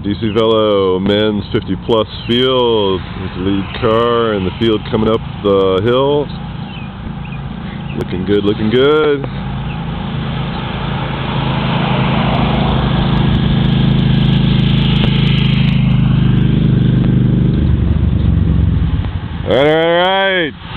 DC Velo men's 50 plus field. Here's the lead car in the field coming up the hill. Looking good, looking good. All right, all right.